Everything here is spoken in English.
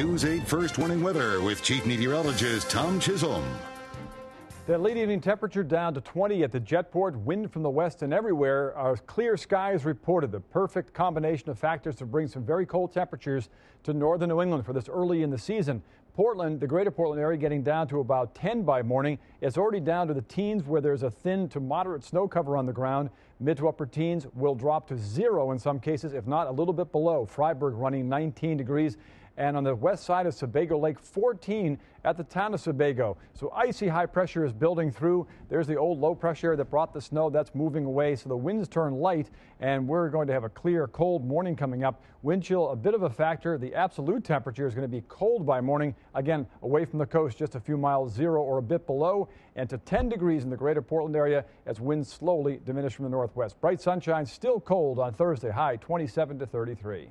News 8 First Warning Weather with Chief Meteorologist Tom Chisholm. The late evening temperature down to 20 at the jetport, wind from the west and everywhere. Our clear skies reported the perfect combination of factors to bring some very cold temperatures to northern New England for this early in the season. Portland, the greater Portland area, getting down to about 10 by morning. It's already down to the teens where there's a thin to moderate snow cover on the ground. Mid to upper teens will drop to zero in some cases, if not a little bit below. Fryeburg running 19 degrees and on the west side of Sebago Lake, 14 at the town of Sebago. So icy high pressure is building through. There's the old low pressure that brought the snow. That's moving away. So the winds turn light, and we're going to have a clear, cold morning coming up. Wind chill, a bit of a factor. The absolute temperature is going to be cold by morning. Again, away from the coast, just a few miles, zero or a bit below, and to 10 degrees in the greater Portland area as winds slowly diminish from the northwest. Bright sunshine, still cold on Thursday, high 27 to 33.